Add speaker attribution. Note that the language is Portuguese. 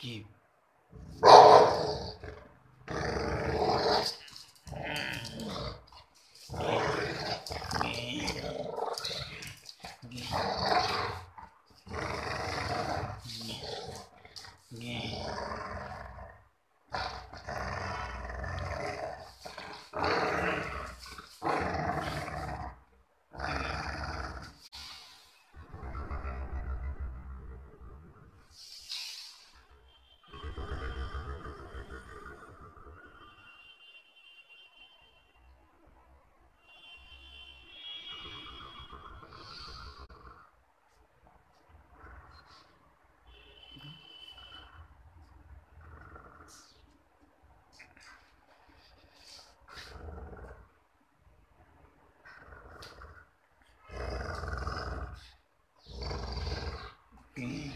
Speaker 1: Aqui. Yeah. Okay.